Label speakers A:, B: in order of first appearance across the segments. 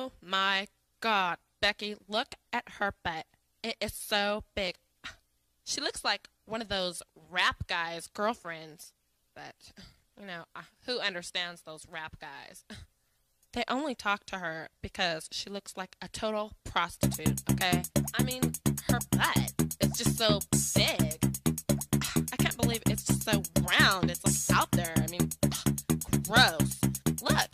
A: Oh my god, Becky, look at her butt. It is so big. She looks like one of those rap guys' girlfriends. But, you know, uh, who understands those rap guys? They only talk to her because she looks like a total prostitute, okay? I mean, her butt is just so big. I can't believe it's just so round. It's like out there. I mean, gross. Look.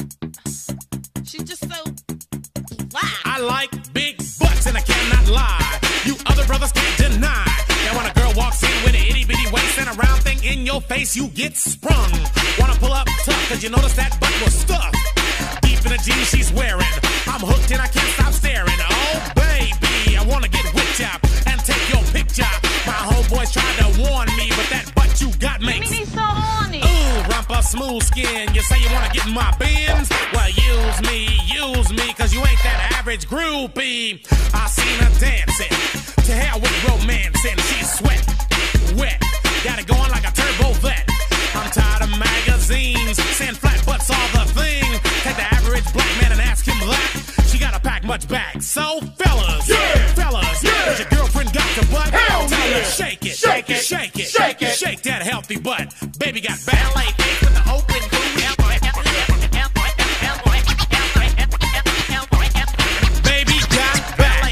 A: Black.
B: I like big butts and I cannot lie. You other brothers can't deny. That when a girl walks in with an itty bitty waist and a round thing in your face, you get sprung. Wanna pull up tough, cause you notice that butt was stuffed. Deep in the jeans she's wearing. I'm hooked and I can't stop staring. Oh, baby, I wanna get whipped up and take your picture. My homeboys tried to warn me, but that butt you got makes.
C: Me so horny.
B: Ooh, rumpa smooth skin. You say you wanna get in my bins? Well, use me, use me, cause you ain't that average groupie. I seen her dancing. To hell with romancing. She's sweat, wet. Got it going like a turbo vet. I'm tired of magazines. Saying flat butts all the thing. Take the average black man and ask him that. She gotta pack much back. So, fellas,
D: Yeah.
B: fellas, shake it,
D: Shake it.
B: shake it,
D: Shake
B: that healthy butt. Baby got back. L.A. with the Oakland booty, baby got back.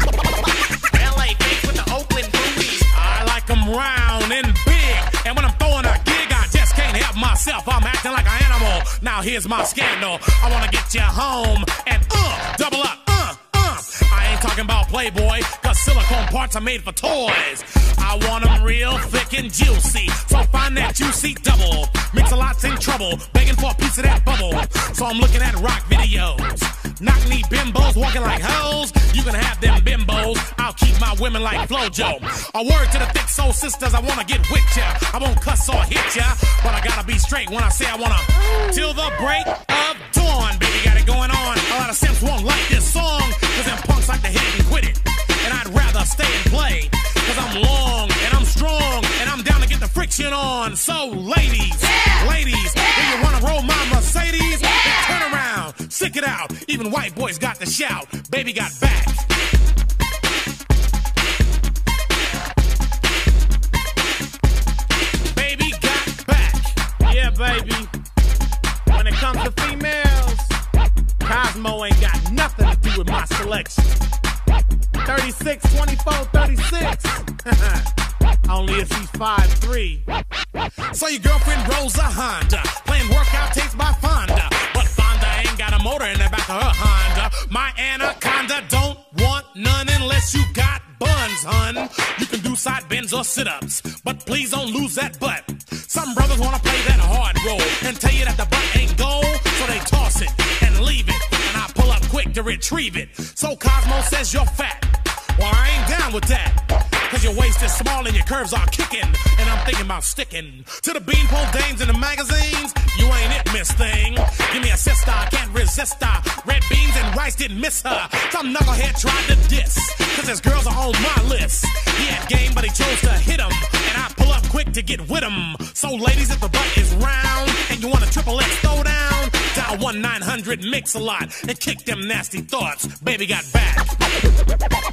B: L.A. with the Oakland booty. I like them round and big. And when I'm throwing a gig, I just can't help myself. I'm acting like an animal. Now here's my scandal. I wanna get you home and uh, double up, talking about Playboy, cause silicone parts are made for toys. I want them real thick and juicy. So find that juicy double. Mix-A-Lot's in trouble, begging for a piece of that bubble. So I'm looking at rock videos. Knock knee bimbos walking like hoes. You can have them bimbos. I'll keep my women like Flo-Jo. A word to the thick soul sisters, I wanna get with ya. I won't cuss or hit ya, but I gotta be straight when I say I wanna. Till the break of dawn, baby, got it going on. A lot of simps won't like this song, cause them punks like to hit and quit it. And I'd rather stay and play, cause I'm long and I'm strong, and I'm down to get the friction on. So, ladies, ladies, if you wanna roll my Mercedes, then turn around, stick it out. Even white boys got the shout. Baby got back. Baby got back.
E: Yeah, baby. When it comes to females, Cosmo ain't got nothing to do with my selection. 36, 24, 36. Only if she's 5'3.
B: So your girlfriend rolls a Honda, playing workout tapes by Fonda. But Fonda ain't got a motor in the back of her Honda. My anaconda don't want none unless you got buns, hun. You can do side bends or sit-ups, but please don't lose that butt. Some brothers wanna play that hard role and tell you that the butt ain't gold, so they toss it and leave it, and I pull up quick to retrieve it. So Cosmo says you're fat. Well, I ain't down with that. Cause your waist is small and your curves are kicking. And I'm thinking about sticking to the beanpole dames in the magazines. You ain't it, miss thing. Give me a sister, I can't resist her. Red beans and rice didn't miss her. Some knucklehead tried to diss. Cause his girls are on my list. He had game, but he chose to hit him. And I pull up quick to get with him. So, ladies, if the butt is round and you want a triple X throwdown, dial 1 900 Mix-A-Lot and kick them nasty thoughts. Baby got back.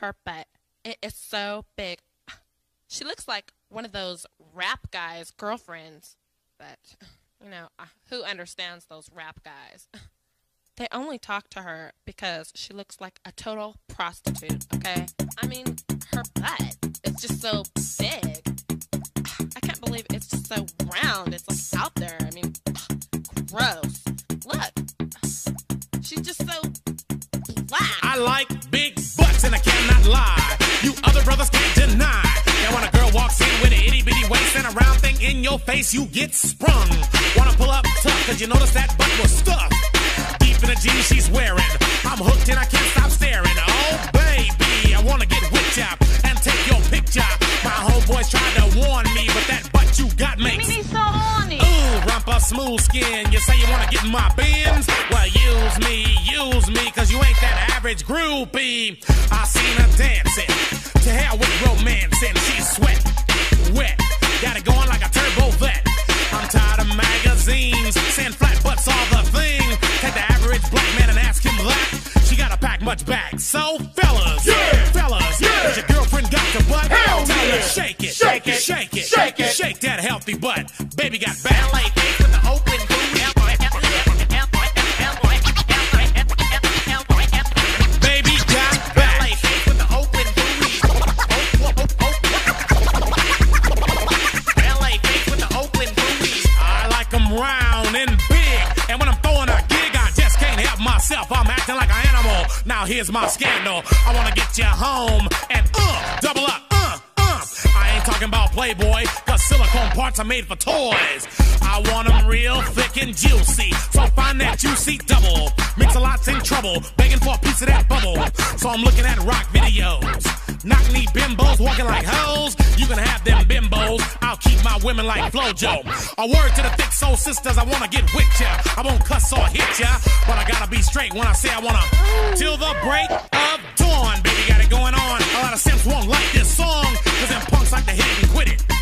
A: Her butt. It is so big. She looks like one of those rap guys' girlfriends. But, you know, uh, who understands those rap guys? They only talk to her because she looks like a total prostitute, okay? I mean, her butt is just so big. I can't believe it's just so round. It's like out there. I mean, gross. Look.
B: I like big butts and I cannot lie. You other brothers can't deny. That when a girl walks in with an itty bitty waist and a round thing in your face, you get sprung. Wanna pull up tough, cause you notice that butt was stuffed. Deep in the jeans she's wearing. I'm hooked and I can't stop staring. Oh, baby, I wanna get with ya and take your picture. My homeboys tried to warn me, but that butt you got makes smooth skin. You say you wanna get in my bins? Well, use me, use me, cause you ain't that average groupie. I seen her dancing. To hell with romancing. She's sweat, wet. Got it going like a turbo vet. I'm tired of magazines. Saying flat butts all the thing. Take the average black man and ask him that. She gotta pack much back. So, fellas,
D: Yeah.
B: fellas,
D: Yeah.
B: has your girlfriend got the butt?
D: Hell
B: Tell her,
D: yeah.
B: shake it,
D: Shake it.
B: shake it,
D: Shake it.
B: shake that healthy butt. Baby got back. Parts are made for toys. I want 'em real thick and juicy. So find that juicy double. Mix-A-Lot's in trouble, begging for a piece of that bubble. So I'm looking at rock videos. Knock knee bimbos walking like hoes. You can have them bimbos. I'll keep my women like Flo-Jo. A word to the thick soul sisters, I wanna get with ya. I won't cuss or hit ya, but I gotta be straight when I say I wanna. Till the break of dawn, baby, got it going on. A lot of simps won't like this song, cause them punks like to hit and quit it.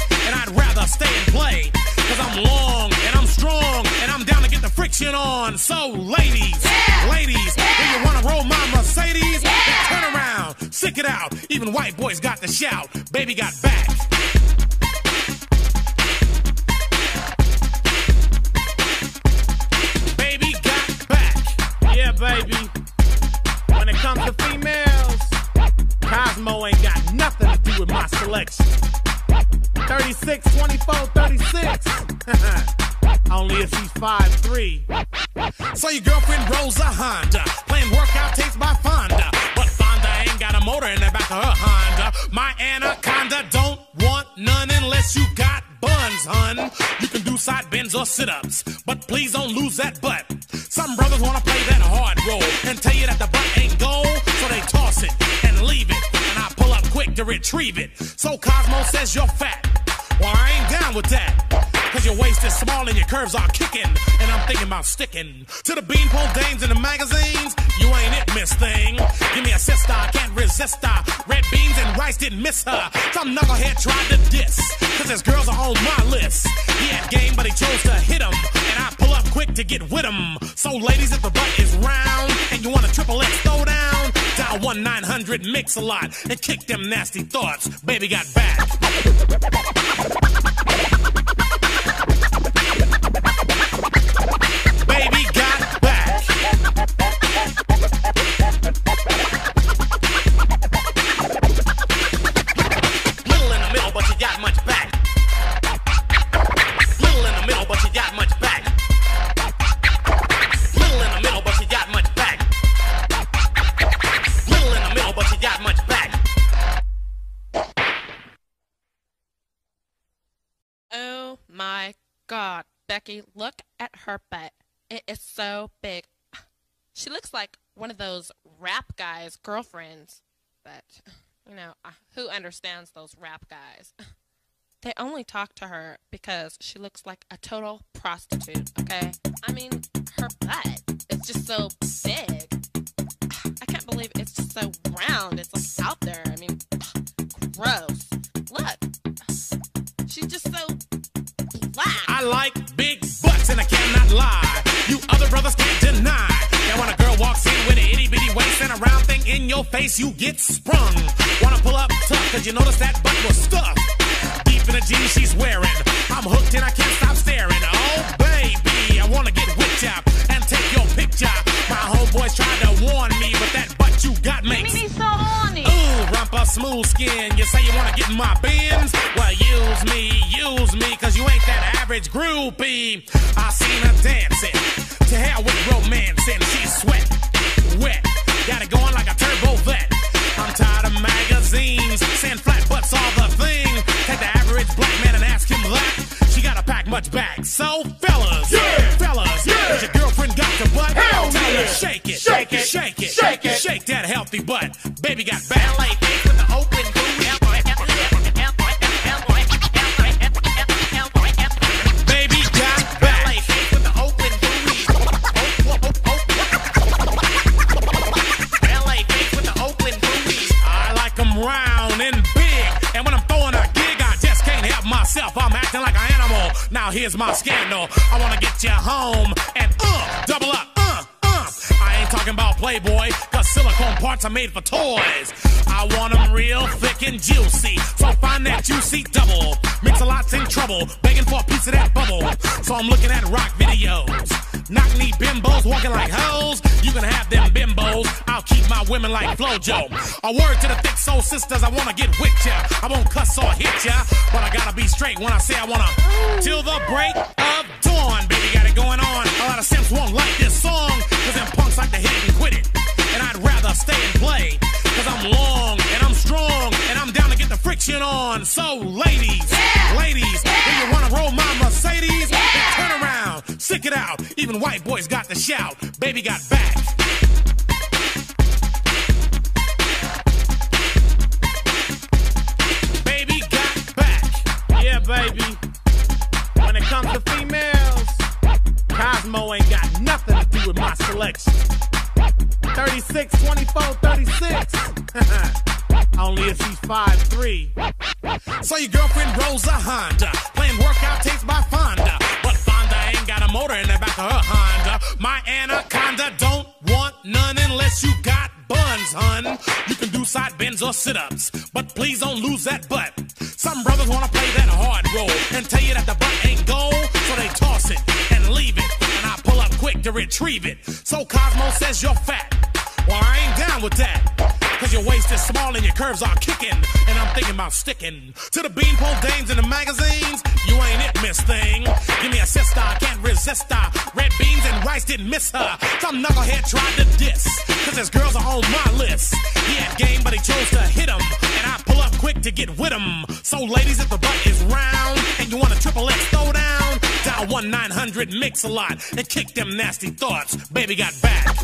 B: Rather stay and play, cause I'm long and I'm strong, and I'm down to get the friction on. So, ladies, ladies, do you wanna roll my Mercedes? Then turn around, stick it out. Even white boys got the shout. Baby got back. Baby got back.
E: Yeah, baby. When it comes to females, Cosmo ain't got nothing to do with my selection. 36, 24, 36. Only if she's 5'3.
B: So your girlfriend rolls a Honda, playing workout tapes by Fonda. But Fonda ain't got a motor in the back of her Honda. My anaconda don't want none unless you got buns, hun. You can do side bends or sit-ups, but please don't lose that butt. Some brothers wanna play that hard role and tell you that the butt ain't gold, so they toss it and leave it, and I pull up quick to retrieve it. So Cosmo says you're fat. Well, I ain't down with that. Cause your waist is small and your curves are kicking. And I'm thinking about sticking to the beanpole dames in the magazines. You ain't it, miss thing. Give me a sister, I can't resist her. Red beans and rice didn't miss her. Some knucklehead tried to diss. Cause his girls are on my list. He had game, but he chose to hit 'em. And I pull up quick to get with 'em. So, ladies, if the butt is round and you want a triple X throw down, dial 1 900 Mix-A-Lot and kick them nasty thoughts. Baby got back.
A: Becky, look at her butt. It is so big. She looks like one of those rap guys' girlfriends. But, you know, uh, who understands those rap guys? They only talk to her because she looks like a total prostitute, okay? I mean, her butt is just so big. I can't believe it's just so round. It's like out there. I mean, gross.
B: I like big butts and I cannot lie. You other brothers can't deny. And when a girl walks in with an itty bitty waist and a round thing in your face, you get sprung. Wanna pull up tough, cause you notice that butt was stuffed. Deep in the jeans she's wearing. I'm hooked and I can't stop staring. Oh, baby, I wanna get with ya and take your picture. My homeboys tried to warn me, but that butt you got makes.
C: Me so horny.
B: Ooh, rumpa smooth skin. You say you wanna get in my bins? Well, use me, use me, cause you ain't that average groupie. I seen her dancing. To hell with romancing. She's sweat, wet. Got it going like a turbo vet. I'm tired of magazines. Saying flat butts all the thing. Take the average black man and ask him that. She got a pack much back. So, fellas,
C: Yeah.
B: fellas,
C: Yeah.
B: your girlfriend got your butt?
C: Hell
B: Tell her
C: yeah.
B: to shake it,
C: Shake it.
B: shake it,
C: Shake it.
B: shake that healthy butt. Baby got back. Here's my scandal. I wanna get you home and uh, double up, uh, uh. I ain't talking about Playboy, cause silicone parts are made for toys. I want 'em real thick and juicy. So find that juicy double. Mix-A-Lot's in trouble, begging for a piece of that bubble. So I'm looking at rock videos. Knock knee bimbos walking like hoes. You can have them bimbos. I'll keep my women like Flo-Jo. A word to the thick soul sisters, I wanna get with ya. I won't cuss or hit ya, but I gotta be straight when I say I wanna. Till the break of dawn, baby, got it going on. A lot of simps won't like this song, cause them punks like to hit it and quit it. And I'd rather stay and play, cause I'm long and I'm strong, and I'm down to get the friction on. So, ladies, ladies, if you wanna roll my Mercedes, stick it out. Even white boys got the shout. Baby got back. Baby got back.
E: Yeah, baby. When it comes to females, Cosmo ain't got nothing to do with my selection. 36, 24, 36. Only if she's 5'3.
B: So your girlfriend rolls a Honda, playing workout tapes by Fonda. Motor in the back of her Honda. My anaconda don't want none unless you got buns, hun. You can do side bends or sit-ups, but please don't lose that butt. Some brothers wanna play that hard role and tell you that the butt ain't gold, so they toss it and leave it, and I pull up quick to retrieve it. So Cosmo says you're fat. Well, I ain't down with that. Cause your waist is small and your curves are kicking. And I'm thinking about sticking to the beanpole dames in the magazines. You ain't it, miss thing. Give me a sister, I can't resist her. Red beans and rice didn't miss her. Some knucklehead tried to diss. Cause his girls are on my list. He had game, but he chose to hit him. And I pull up quick to get with him. So, ladies, if the butt is round and you want a triple X throw down, dial 1 900 Mix-A-Lot and kick them nasty thoughts. Baby got back.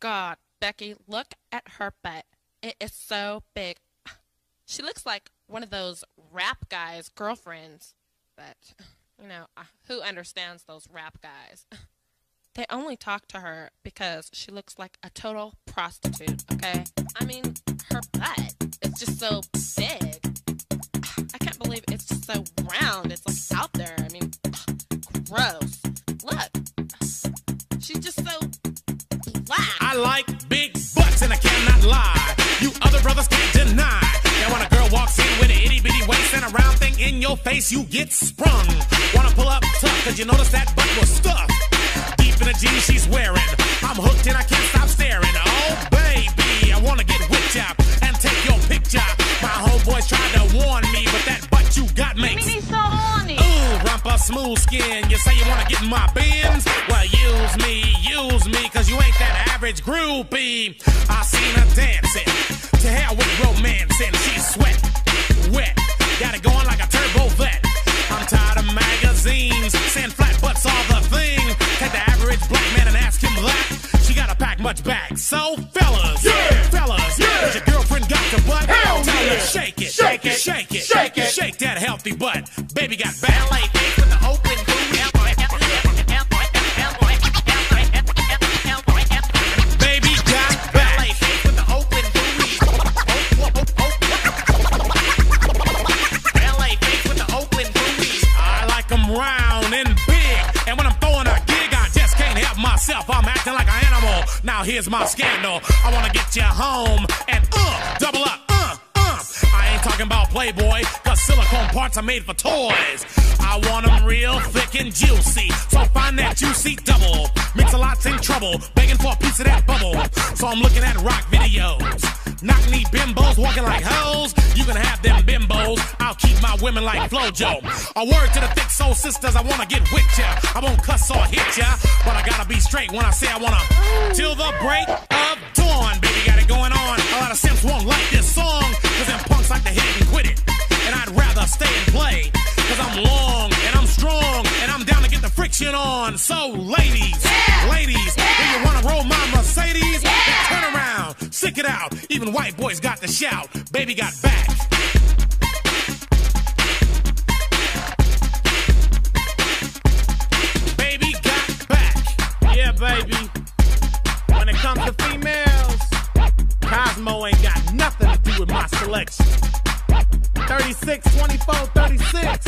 A: God, Becky, look at her butt. It is so big. She looks like one of those rap guys' girlfriends. But, you know, uh, who understands those rap guys? They only talk to her because she looks like a total prostitute, okay? I mean, her butt is just so big. I can't believe it's just so round. It's like out there. I mean, gross.
B: Like big butts and I cannot lie. You other brothers can't deny. Now when a girl walks in with an itty bitty waist and a round thing in your face, you get sprung. Wanna pull up tough, cause you notice that butt was stuffed. Deep in the jeans she's wearing. I'm hooked and I can't stop staring. Oh baby, I wanna get with ya and take your picture. My homeboys tried to warn me, Rumpa smooth skin. You say you wanna get in my bins? Well, use me, use me, cause you ain't that average groupie. I seen her dancing. To hell with romance, and she's sweat, wet. Got it going like a turbo vet. I'm tired of magazines saying flat butts are the thing. Take the average black man and ask him that. She gotta pack much back. So, fellas,
C: Yeah.
B: fellas,
C: Yeah.
B: your girlfriend got your butt?
C: Hell
B: Tell
C: yeah.
B: to shake it,
C: Shake it.
B: shake it,
C: Shake it.
B: shake that healthy butt. Baby got back. Now here's my scandal. I wanna get you home and uh, double up, uh, uh. I ain't talking about Playboy, cause silicone parts are made for toys. I want them real thick and juicy, so find that juicy double. Mix-A-Lot's in trouble, begging for a piece of that bubble. So I'm looking at rock videos. Knock knee bimbos walking like hoes. You can have them bimbos. I'll keep my women like Flo-Jo. A word to the thick soul sisters, I wanna get with ya. I won't cuss or hit ya, but I gotta be straight when I say I wanna. Till the break of dawn, baby, got it going on. A lot of simps won't like this song, cause them punks like to hit and quit it. And I'd rather stay and play, cause I'm long and I'm strong, and I'm down to get the friction on. So, ladies, Even white boys got to shout, baby got back. Baby got back.
E: Yeah, baby. When it comes to females, Cosmo ain't got nothing to do with my selection. 36, 24, 36.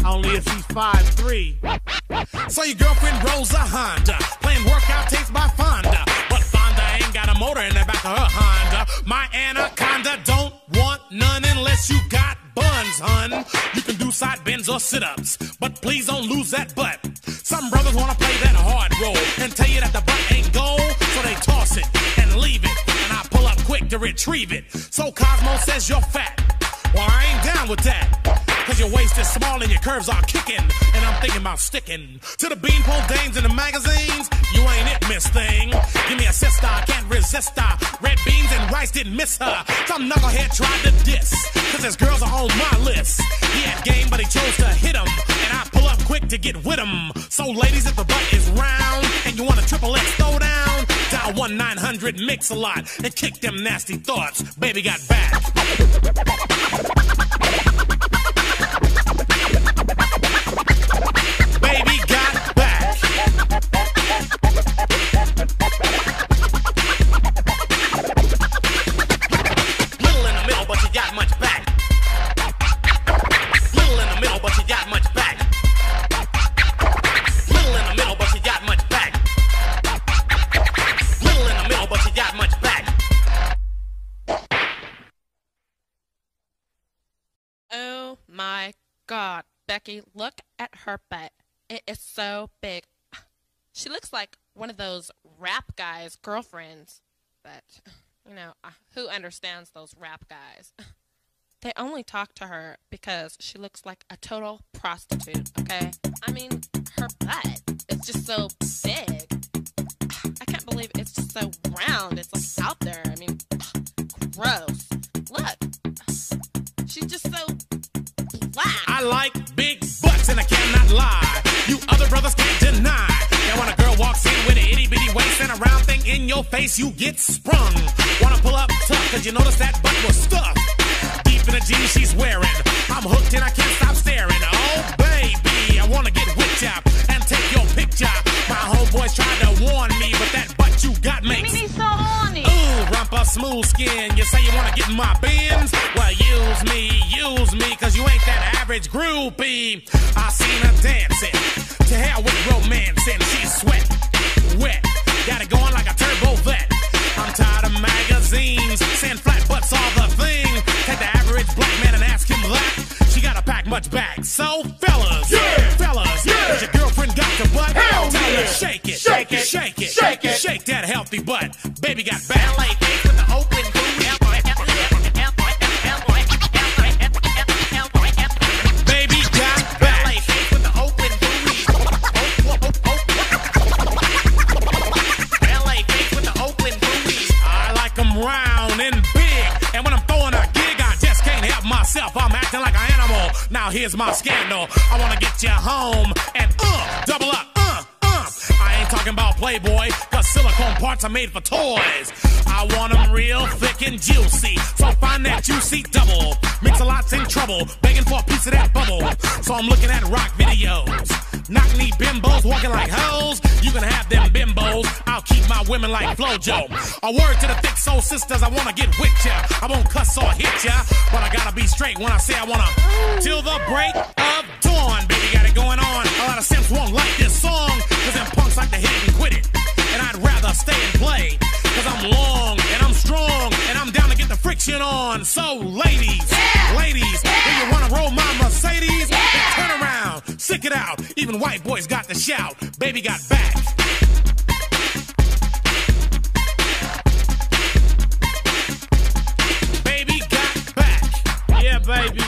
E: Only if she's 5'3.
B: So your girlfriend rolls a Honda, playing workout tapes by Fonda. But Fonda ain't got a motor in the her Honda. My anaconda don't want none unless you got buns, hun. You can do side bends or sit-ups, but please don't lose that butt. Some brothers wanna play that hard role and tell you that the butt ain't gold, so they toss it and leave it, and I pull up quick to retrieve it. So Cosmo says you're fat. Well, I ain't down with that. Cause your waist is small and your curves are kicking. And I'm thinking about sticking to the beanpole dames in the magazines. You ain't it, miss thing. Give me a sister, I can't resist her. Red beans and rice didn't miss her. Some knucklehead tried to diss. Cause his girls are on my list. He had game, but he chose to hit him. And I pull up quick to get with him. So, ladies, if the butt is round and you want a triple X throw down, dial 1 900 Mix-A-Lot and kick them nasty thoughts. Baby got back.
A: Becky, look at her butt. It is so big. She looks like one of those rap guys' girlfriends. But, you know, uh, who understands those rap guys? They only talk to her because she looks like a total prostitute, okay? I mean, her butt is just so big. I can't believe it's just so round. It's like out there. I mean, gross. Look. She's just so
B: I like big butts and I cannot lie. You other brothers can't deny. That when a girl walks in with an itty bitty waist and a round thing in your face, you get sprung. Wanna pull up tough, cause you notice that butt was stuffed. Deep in the jeans she's wearing. I'm hooked and I can't stop staring. Oh, baby, I wanna get with ya and take your picture. My homeboys tried to Ooh, smooth skin. You say you wanna get in my bins? Well, use me, use me, cause you ain't that average groupie. I seen her dancing. To hell with romancing. She's sweat, wet. Got it going like a turbo vet. I'm tired of magazines. Saying flat butts all the thing. Take the average black man and ask him that. She gotta pack much back. So, fellas,
C: Yeah.
B: fellas,
C: Yeah.
B: your girlfriend got the butt?
C: Hell
B: Tell her
C: yeah.
B: shake it,
C: Shake it.
B: shake it,
C: Shake it.
B: shake that healthy butt. Baby got back.
F: LA with the Oakland booties.
B: Baby got
F: with the Oakland booties. LA with the Oakland booties.
B: I like round and big. And when I'm throwing a gig, I just can't help myself. I'm acting like an animal. Now here's my scandal. I wanna get you home and uh, double up, talking about Playboy, cause silicone parts are made for toys. I want 'em real thick and juicy. So find that juicy double. Mix-A-Lot's in trouble, begging for a piece of that bubble. So I'm looking at rock videos. Knock knee bimbos walking like hoes. You can have them bimbos. I'll keep my women like Flo-Jo. A word to the thick soul sisters, I wanna get with ya. I won't cuss or hit ya, but I gotta be straight when I say I wanna. Till the break of dawn, baby, got it going on. A lot of simps won't like this song, cause punks like to hit and quit it. And I'd rather stay and play, cause I'm long and I'm strong and I'm down to get the friction on. So, ladies, ladies, do you wanna roll my Mercedes? Then turn around, stick it out. Even white boys got the shout. Baby got back. Baby got back.
E: Yeah, baby.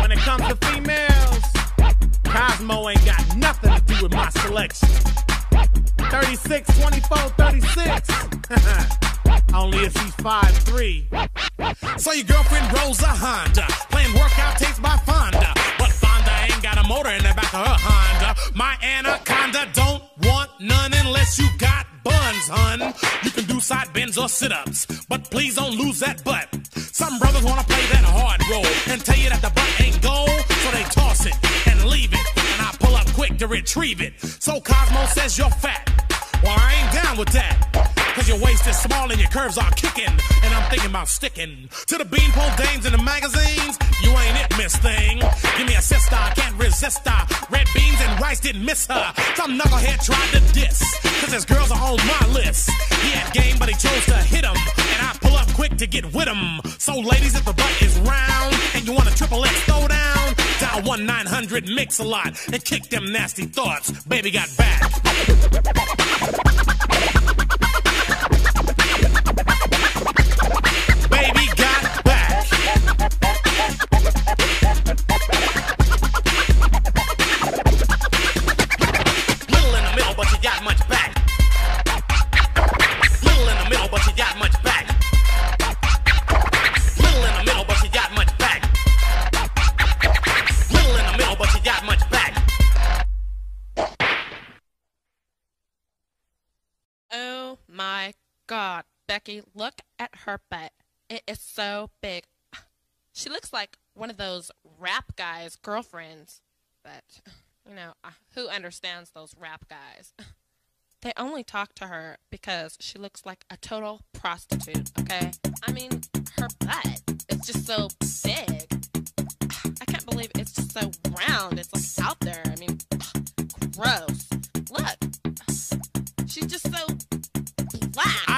E: When it comes to females, Cosmo ain't got nothing to do with my selection. 36, 24, 36. Only if she's 5'3.
B: So your girlfriend rolls a Honda, playing workout tapes by Fonda. But Fonda ain't got a motor in the back of her Honda. My anaconda don't want none unless you got buns, hun. You can do side bends or sit ups, but please don't lose that butt. Some brothers wanna play that hard role and tell you that the butt ain't gold, so they toss it and leave it. And I pull up quick to retrieve it. So Cosmo says you're fat. Well, I ain't down with that. Cause your waist is small and your curves are kicking. And I'm thinking about sticking to the beanpole dames in the magazines. You ain't it, miss thing. Give me a sister, I can't resist her. Red beans and rice didn't miss her. Some knucklehead tried to diss. Cause his girls are on my list. He had game, but he chose to hit him. And I pull up quick to get with him. So, ladies, if the butt is round and you want a triple X throwdown, dial 1 900 Mix-A-Lot and kick them nasty thoughts. Baby got back.
A: Look at her butt. It is so big. She looks like one of those rap guys' girlfriends. But, you know, uh, who understands those rap guys? They only talk to her because she looks like a total prostitute, okay? I mean, her butt is just so big. I can't believe it's just so round. It's like out there. I mean, gross. Look.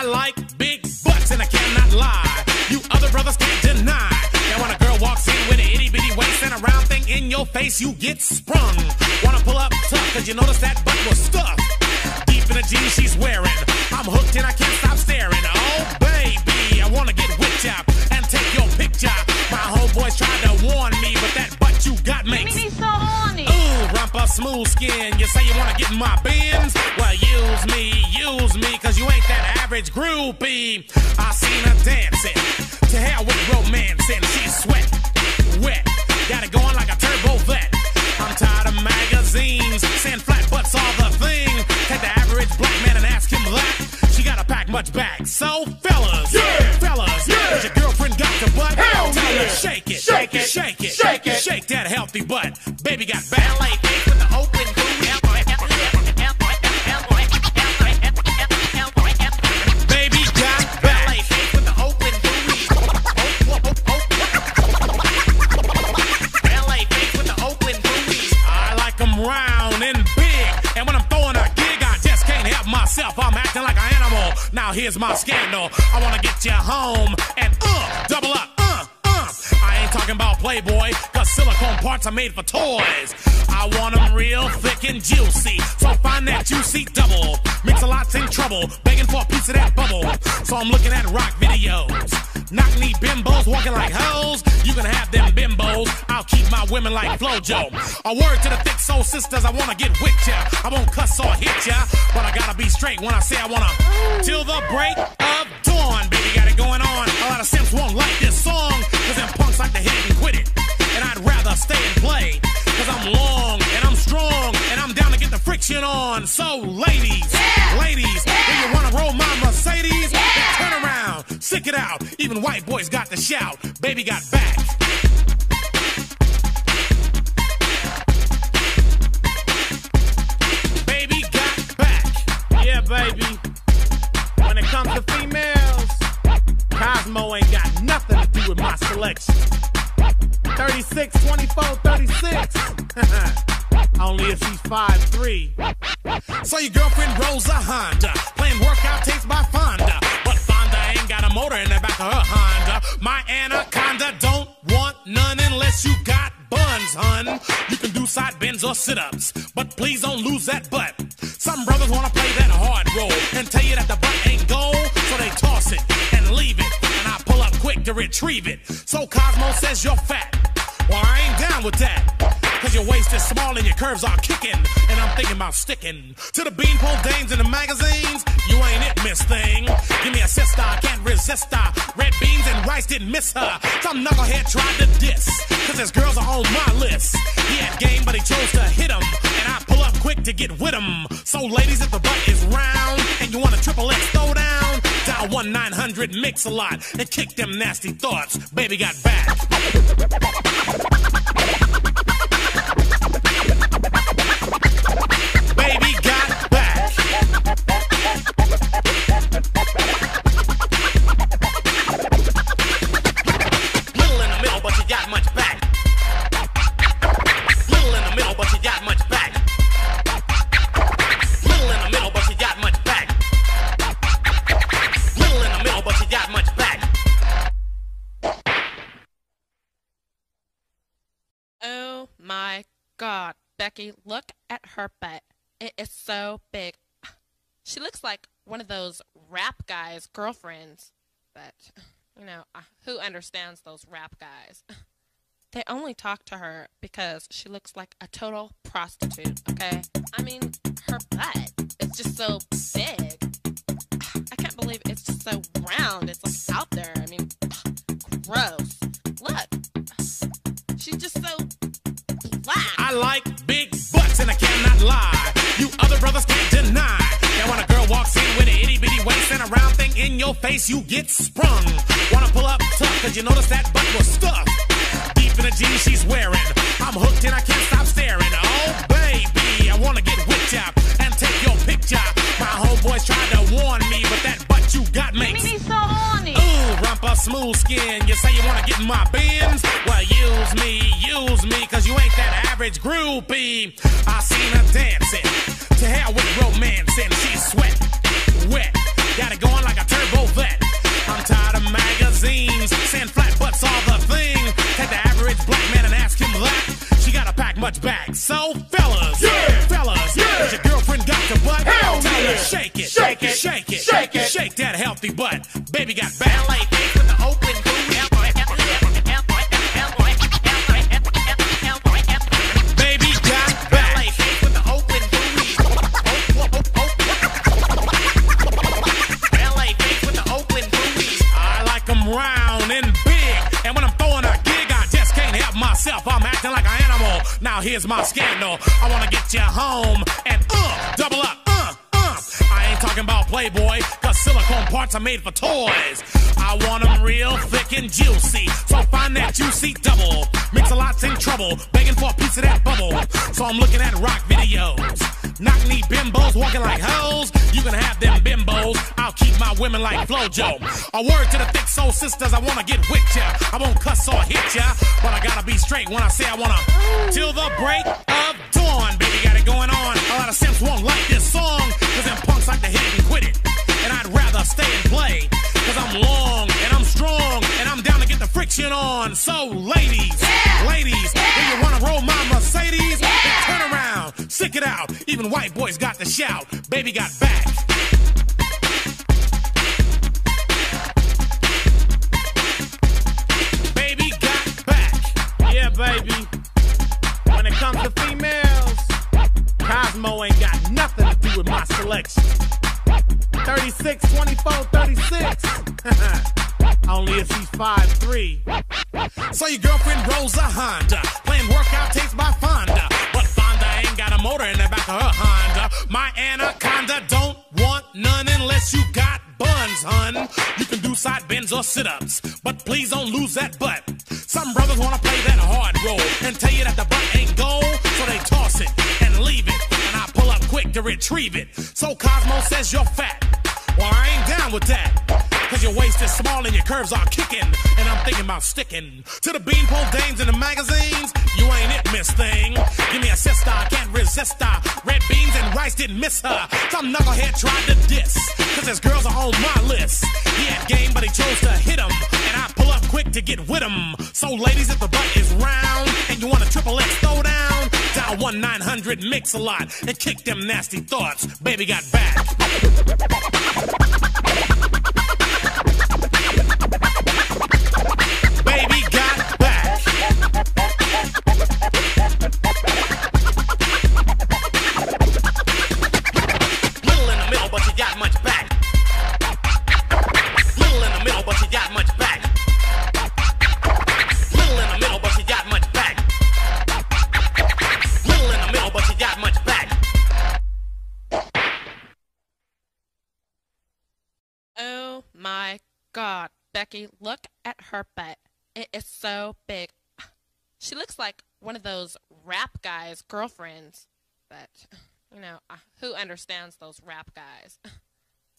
B: I like big butts and I cannot lie. You other brothers can't deny. Now when a girl walks in with an itty bitty waist and a round thing in your face, you get sprung. Wanna pull up tough, cause you notice that butt was stuffed. Deep in the jeans she's wearing. I'm hooked and I can't stop staring. Oh baby, I wanna get ya and take your picture. My homeboys tried to warn me, but that butt you got makes
C: Mimi so horny.
B: Ooh, rumpa smooth skin. You say you wanna get in my bins? Well, use me, use me, cause you ain't that average groupie. I seen her dancing. To hell with romancing. She's sweat, Baby got
F: bitch with the open.
B: Baby got
F: with the open booty. LA with the open booty.
B: I like them round and big. And when I'm throwing a gig, I just can't help myself. I'm acting like an animal. Now here's my scandal. I wanna get you home are made for toys. I want them real thick and juicy. So find that juicy double. Mix-A-Lot's in trouble, begging for a piece of that bubble. So I'm looking at rock videos. Knock knee bimbos walking like hoes. You can have them bimbos. I'll keep my women like Flo-Jo. A word to the thick soul sisters, I wanna get with ya. I won't cuss or hit ya, but I gotta be straight when I say I wanna. Till the break of dawn, baby, got it going on. A lot of simps won't like this song, cause them punks like to hit it and quit it. And I'd rather stay and play, cause I'm long and I'm strong, and I'm down to get the friction on. So, ladies, ladies, do you wanna roll my Mercedes? Then turn around, stick it out. Even white boys got the shout. Baby got back. Baby got back.
E: Yeah, baby. When it comes to females, Cosmo ain't got nothing to do with my selection. 36, 24, 36. Only if she's 5'3.
B: So your girlfriend rolls a Honda, playing workout tapes by Fonda. But Fonda ain't got a motor in the back of her Honda. my anaconda don't want none unless you got buns, hun. You can do side bends or sit ups, but please don't lose that butt. Some brothers wanna play that hard role and tell you that the butt ain't gold, so they toss it and leave it. And I pull up quick to retrieve it. So Cosmo says you're fat. I ain't down with that. Cause your waist is small and your curves are kicking. And I'm thinking about sticking to the beanpole dames in the magazines. You ain't it, miss thing. Give me a sister, I can't resist her. Red beans and rice didn't miss her. Some knucklehead tried to diss. Cause his girls are on my list. He had game, but he chose to hit him. And I pull up quick to get with him. So, ladies, if the butt is round and you want a triple X throw 1 900 Mix-A-Lot and kick them nasty thoughts. Baby got back.
A: God, Becky, look at her butt. It is so big. She looks like one of those rap guys' girlfriends. But, you know, uh, who understands those rap guys? They only talk to her because she looks like a total prostitute, okay? I mean, her butt is just so big. I can't believe it's just so round. It's like out there. I mean, gross.
B: I like big butts and I cannot lie. You other brothers can't deny. That when a girl walks in with an itty bitty waist and a round thing in your face, you get sprung. Wanna pull up tough, cause you notice that butt was stuffed. Deep in the jeans she's wearing. I'm hooked and I can't stop staring. Oh, baby, I wanna get with ya and take your picture. My homeboys tried smooth skin. You say you wanna get in my bins? Well, use me, use me, cause you ain't that average groupie. I seen her dancing. To hell with romancing. She's sweat, wet. Got it going like a turbo vet. I'm tired of magazines. Saying flat butts all the thing. Take the average black man and ask him that. She gotta pack much back. So, fellas,
D: Yeah.
B: fellas,
D: Yeah.
B: has your girlfriend got the butt?
D: Hell
B: Tell her
D: yeah.
B: shake it,
D: Shake it.
B: shake it,
D: Shake it.
B: shake that healthy butt. Baby got back. Now here's my scandal. I wanna get you home and uh, double up, talking about Playboy, cause silicone parts are made for toys. I want them real thick and juicy. So find that juicy double. Mix-A-Lot's in trouble, begging for a piece of that bubble. So I'm looking at rock videos. Knock knee bimbos walking like hoes. You can have them bimbos. I'll keep my women like Flo-Jo. A word to the thick soul sisters, I wanna get with ya. I won't cuss or hit ya, but I gotta be straight when I say I wanna. Till the break of dawn, baby, going on. A lot of simps won't like this song, cause them punks like to hit it and quit it. And I'd rather stay and play, cause I'm long and I'm strong and I'm down to get the friction on. So, ladies, ladies, if you wanna roll my Mercedes, then turn around, stick it out. Even white boys got the shout. Baby got back. Baby got back.
E: Yeah, baby. When it comes to females, selection. 36, 24, 36. Only if she's 5'3.
B: So your girlfriend rolls a Honda, playing workout tapes by Fonda. But Fonda ain't got a motor in the back of her Honda. My anaconda don't want none unless you got buns, hun. You can do side bends or sit ups, but please don't lose that butt. Some brothers wanna play that hard role and tell you that the butt ain't gold, so they toss it and leave it. And I quick to retrieve it. So Cosmo says you're fat. Well, I ain't down with that. Cause your waist is small and your curves are kicking. And I'm thinking about sticking to the beanpole dames in the magazines. You ain't it, miss thing. Give me a sister, I can't resist her. Red beans and rice didn't miss her. Some knucklehead tried to diss. Cause his girls are on my list. He had game, but he chose to hit him. And I pull up quick to get with 'em. So, ladies, if the butt is round and you want a triple X throw down, dial 1 900 Mix-A-Lot and kick them nasty thoughts. Baby got
F: back.
A: Oh my god, Becky, look at her butt. It is so big. She looks like one of those rap guys' girlfriends. But, you know, uh, who understands those rap guys?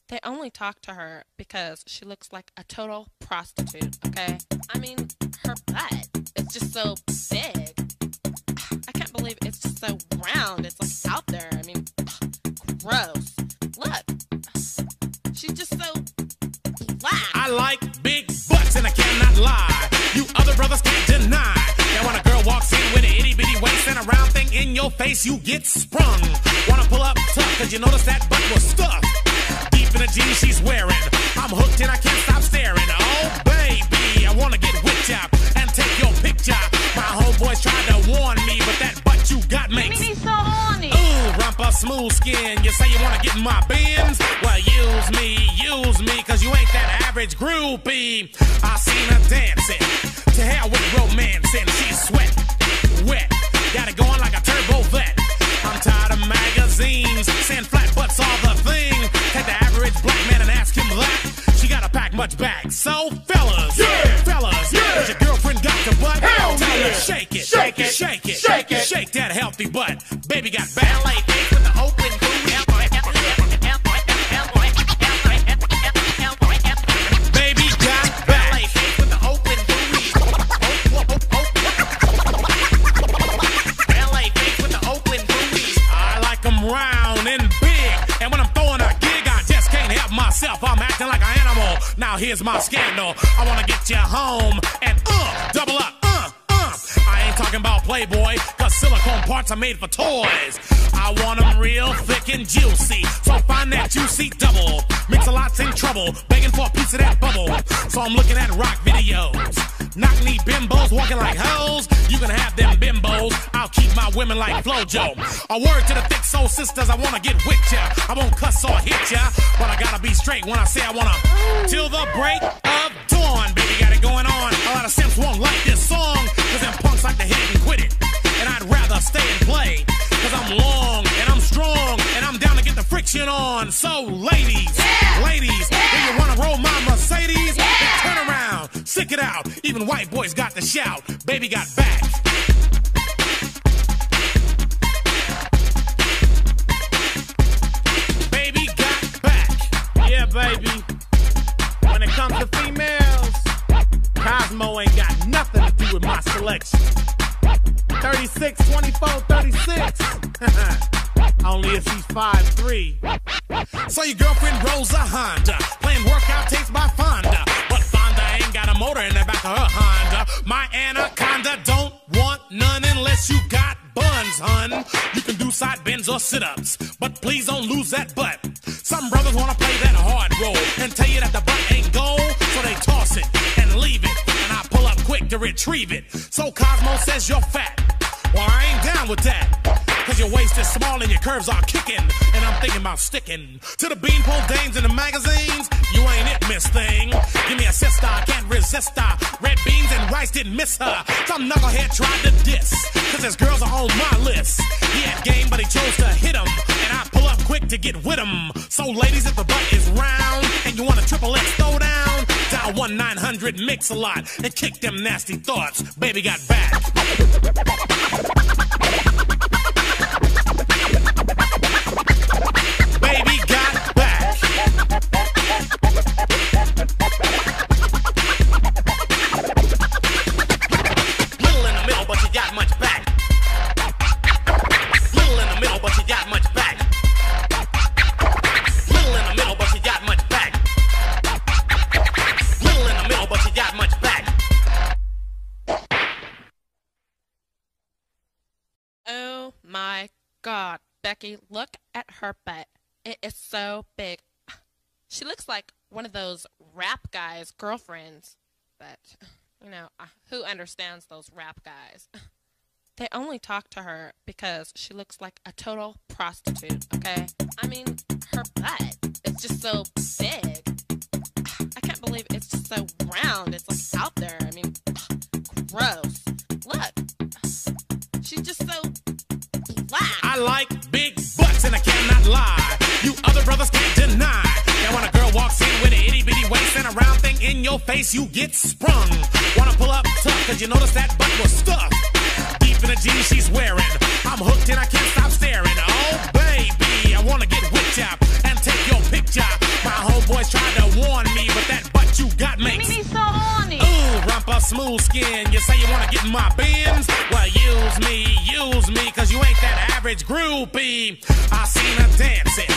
A: They only talk to her because she looks like a total prostitute, okay? I mean, her butt is just so big. I can't believe it's just so round. It's like out there. I mean, gross. Look,
B: Like big butts and I cannot lie. You other brothers can't deny. Now when a girl walks in with an itty bitty waist and a round thing in your face, you get sprung. Wanna pull up tough, cause you notice that butt was stuffed. Deep in the jeans she's wearing. I'm hooked and I can't stop staring. Oh baby, I wanna get whipped up and take your picture. My homeboys tried to warn smooth skin. You say you wanna get in my Benz? Well, use me, use me, cause you ain't that average groupie. I seen her dancing. To hell with romancing. She's sweat, wet. Got it going like a turbo vet. I'm tired of magazines saying flat butts are the thing. Take the average black man and ask him that. She gotta pack much back. So, fellas,
D: Yeah.
B: fellas,
D: Yeah.
B: your girlfriend got the butt?
D: Hell
B: Tell her
D: yeah.
B: shake it,
D: Shake it.
B: shake it,
D: Shake it.
B: shake that healthy butt. Baby got back. Here's my scandal. I wanna get you home and uh, double up, uh, uh. I ain't talking about Playboy, cause silicone parts are made for toys. I want 'em real thick and juicy. So find that juicy double. Mix-A-Lot's in trouble, begging for a piece of that bubble. So I'm looking at rock videos. Knock knee bimbos walking like hoes. You can have them bimbos. I'll keep my women like Flo-Jo. A word to the thick soul sisters, I wanna get with ya. I won't cuss or hit ya, but I gotta be straight when I say I wanna. Till the break of dawn, baby, got it going on. A lot of simps won't like this song, cause them punks like to hit it and quit it. And I'd rather stay and play, cause I'm long and I'm strong, and I'm down to get the friction on. So, ladies, ladies, do you wanna roll my Mercedes? Then turn around, sick it out. Even white boys got the shout. Baby got back. Baby got back.
E: Yeah, baby. When it comes to females, Cosmo ain't got nothing to do with my selection. 36, 24, 36. Only if she's 5'3.
B: So your girlfriend rolls a Honda, playing workout tapes by Fonda. But motor in the back of her Honda. My anaconda don't want none unless you got buns, hun. You can do side bends or sit-ups, but please don't lose that butt. Some brothers wanna play that hard role and tell you that the butt ain't gold, so they toss it and leave it, and I pull up quick to retrieve it. So Cosmo says you're fat. Well, I ain't down with that. Cause your waist is small and your curves are kicking. And I'm thinking about sticking to the beanpole dames in the magazines. You ain't it, miss thing. Give me a sister, I can't resist her. Red beans and rice didn't miss her. Some knucklehead tried to diss. Cause his girls are on my list. He had game, but he chose to hit him. And I pull up quick to get with him. So, ladies, if the butt is round and you want a triple X throw down, dial 1 900 Mix-A-Lot and kick them nasty thoughts. Baby got back.
A: Her butt. It is so big. She looks like one of those rap guys' girlfriends. But, you know, uh, who understands those rap guys? They only talk to her because she looks like a total prostitute, okay? I mean, her butt is just so big. I can't believe it's just so round. It's like out there. I mean, gross. Look. She's just so black.
B: I like big butts and I cannot lie. You other brothers can't deny. Now when a girl walks in with an itty bitty waist and a round thing in your face, you get sprung. Wanna pull up tough, cause you notice that butt was stuffed. Deep in the jeans she's wearing. I'm hooked and I can't stop staring. Oh baby, I wanna get whipped up and take your picture. My homeboys tried to warn me, but that butt you got makes. Rumpa smooth skin. You say you wanna get in my Benz? Well, use me, use me, cause you ain't that average groupie. I seen her dancing.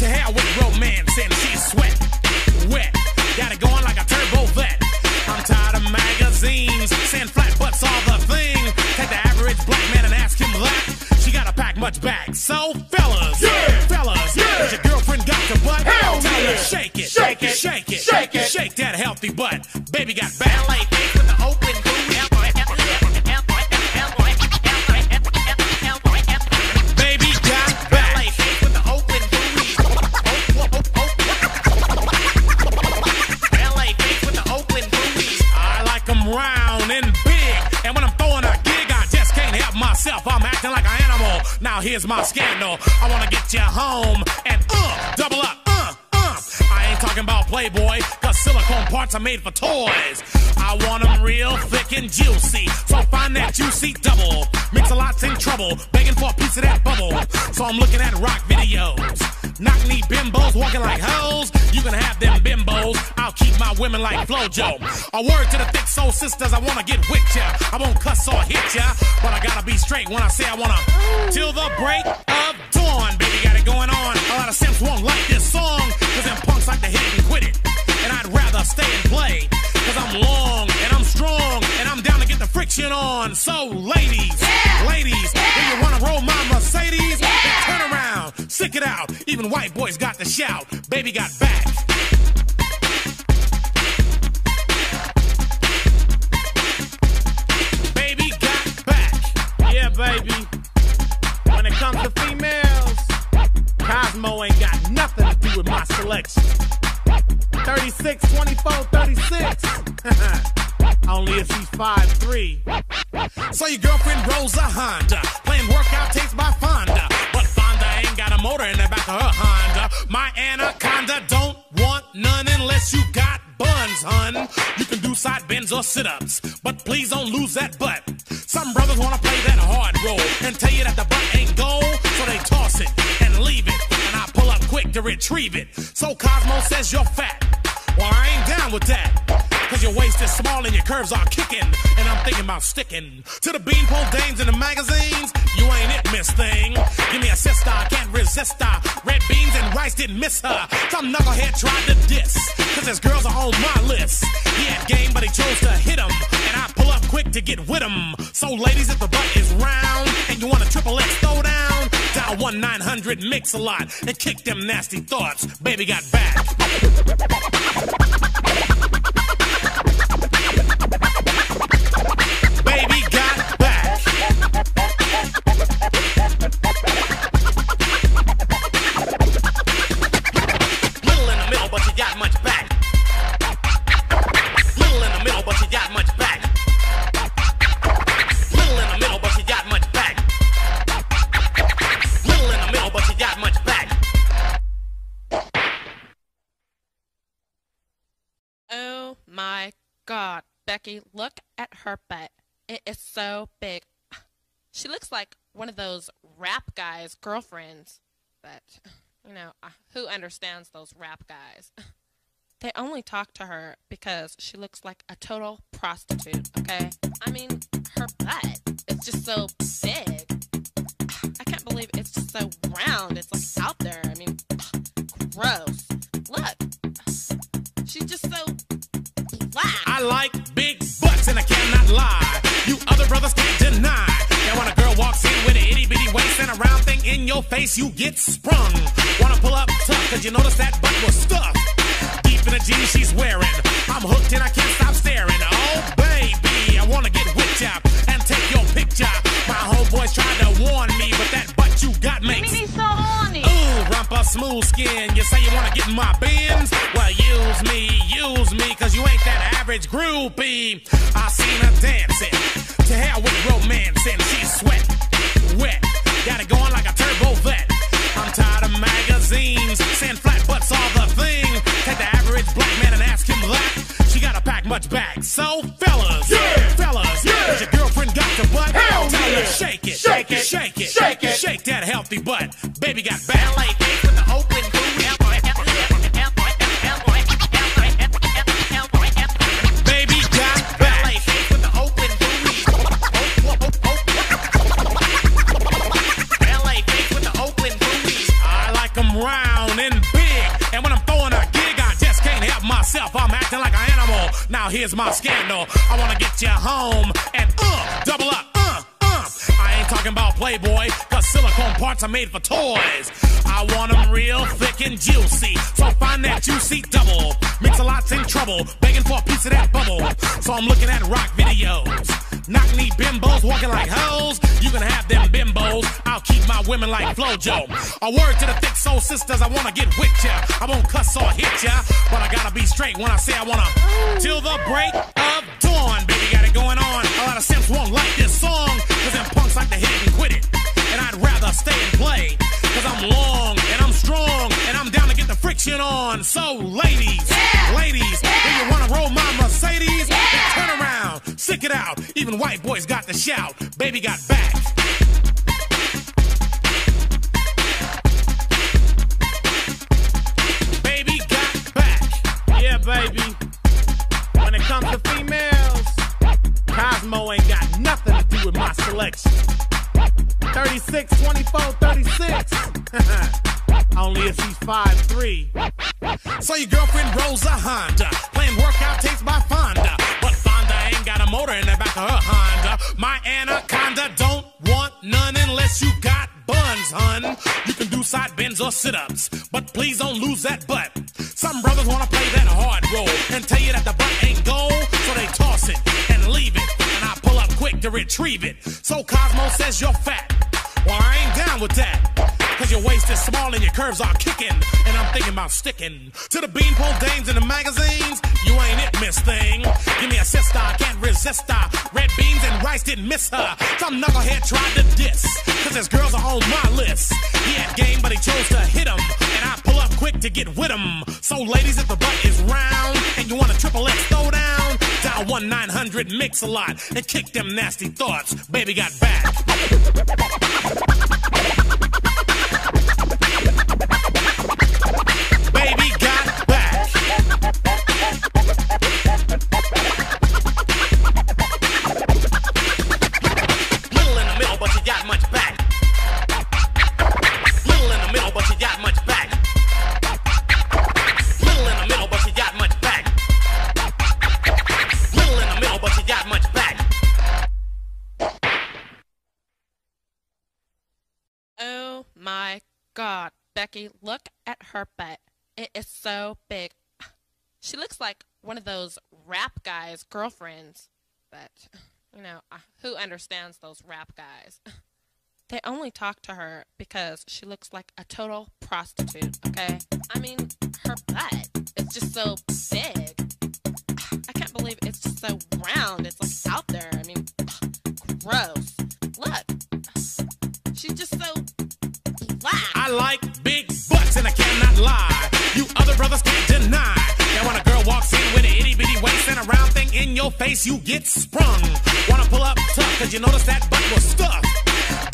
B: To hell with romancing. She's sweat, wet. Got it going like a turbo vet. I'm tired of magazines saying flat butts all the thing. Take the average black man and ask him that. She gotta pack much back. So, fellas, fellas, has your girlfriend got the butt?
D: Hell
B: Tell her
D: yeah.
B: shake it,
D: Shake it.
B: shake it,
D: Shake it.
B: shake that healthy butt. Baby got back. Here's my scandal. I wanna get you home and uh, double up, uh, uh. I ain't talking about Playboy, cause silicone parts are made for toys. I want 'em real thick and juicy. So find that juicy double. Mix-A-Lot's in trouble, begging for a piece of that bubble. So I'm looking at rock videos. Knock knee bimbos walking like hoes. You can have them bimbos. I'll keep my women like Flo-Jo. A word to the thick soul sisters, I wanna get with ya. I won't cuss or hit ya, but I gotta be straight when I say I wanna. Till the break of dawn, baby, got it going on. A lot of simps won't like this song, cause them punks like to hit it and quit it. And I'd rather stay and play, cause I'm long and strong, and I'm down to get the friction on. So, ladies, ladies, do you wanna roll my Mercedes? Then turn around, stick it out. Even white boys got to shout. Baby got back. Baby got back.
E: Yeah, baby. When it comes to females, Cosmo ain't got nothing to do with my selection. 36, 24, 36. Only if she's 5'3.
B: So your girlfriend rolls a Honda, playing workout tapes by Fonda. But Fonda ain't got a motor in the back of her Honda. My anaconda don't want none unless you got buns, hun. You can do side bends or sit-ups, but please don't lose that butt. Some brothers wanna play that hard role and tell you that the butt ain't gold, so they toss it and leave it, and I pull up quick to retrieve it. So Cosmo says you're fat. Well, I ain't down with that. Cause your waist is small and your curves are kicking. And I'm thinking about sticking to the beanpole dames in the magazines. You ain't it, miss thing. Give me a sister, I can't resist her. Red beans and rice didn't miss her. Some knucklehead tried to diss. Cause his girls are on my list. He had game, but he chose to hit him. And I pull up quick to get with him. So, ladies, if the butt is round and you want a triple X throw down, dial 1 900 Mix-A-Lot and kick them nasty thoughts. Baby got back.
A: Becky, look at her butt. It is so big. She looks like one of those rap guys' girlfriends. But, you know, uh, who understands those rap guys? They only talk to her because she looks like a total prostitute, okay? I mean, her butt is just so big. I can't believe it's just so round. It's like out there. I mean, gross.
B: I like big butts and I cannot lie. You other brothers can't deny. Now when a girl walks in with an itty bitty waist and a round thing in your face, you get sprung. Wanna pull up tough, cause you notice that butt was stuffed. Deep in the jeans she's wearing. I'm hooked and I can't stop staring. Oh, baby, I wanna get with ya and take your picture. My homeboys tried to warn me, but that butt you got makes
C: me so horny.
B: Ooh, rumpa smooth skin. You say you wanna get in my Benz? Average groupie. I seen her dancing. To hell with romancing. She's sweat, wet. Got it going like a turbo vet. I'm tired of magazines. Saying flat butts all the thing. Take the average black man and ask him that. She gotta pack much back. So, fellas,
D: Yeah.
B: fellas,
D: Yeah.
B: has your girlfriend got the butt?
D: Hell
B: Tell her
D: yeah.
B: shake it,
D: Shake it.
B: shake it,
D: Shake it.
B: shake that healthy butt. Baby got back. Now here's my scandal. I wanna get you home and uh, double up, talking about Playboy, cause silicone parts are made for toys. I want 'em real thick and juicy. So find that juicy double. Mix-A-Lot's in trouble, begging for a piece of that bubble. So I'm looking at rock videos. Knock knee bimbos walking like hoes. You can have them bimbos. I'll keep my women like Flo-Jo. A word to the thick soul sisters, I wanna get with ya. I won't cuss or hit ya, but I gotta be straight when I say I wanna. Till the break of dawn, baby, got it going on. A lot of simps won't like this song, cause them punks like to hit it and quit it. And I'd rather stay and play, cause I'm long and I'm strong, and I'm down to get the friction on. So, ladies, ladies, do you wanna roll my Mercedes? Then turn around, sick it out. Even white boys got the shout. Baby got back. Baby got back.
E: Yeah, baby. When it comes to females, Cosmo ain't got nothing to do selection. 36, 24, 36. Only if she's 5'3.
B: So your girlfriend rolls a Honda, playing workout tapes by Fonda. But Fonda ain't got a motor in the back of her Honda. My anaconda don't want none unless you got buns, hun. You can do side bends or sit-ups, but please don't lose that butt. Some brothers wanna play that hard role and tell you that the butt ain't gold, so they toss it and leave it, quick to retrieve it. So Cosmo says you're fat. Well, I ain't down with that. Cause your waist is small and your curves are kicking. And I'm thinking about sticking to the beanpole dames in the magazines. You ain't it, miss thing. Give me a sister, I can't resist her. Red beans and rice didn't miss her. Some knucklehead tried to diss. Cause his girls are on my list. He had game, but he chose to hit him. And I pull up quick to get with him. So, ladies, if the butt is round and you want a triple X throwdown, dial 1 900 Mix-A-Lot and kick them nasty thoughts. Baby got back.
A: God, Becky, look at her butt. It is so big. She looks like one of those rap guys' girlfriends. But, you know, uh, who understands those rap guys? They only talk to her because she looks like a total prostitute, okay? I mean, her butt is just so big. I can't believe it's just so round. It's like out there. I mean, gross.
B: I like big butts and I cannot lie. You other brothers can't deny. That when a girl walks in with an itty bitty waist and a round thing in your face, you get sprung. Wanna pull up tough, cause you notice that butt was stuffed.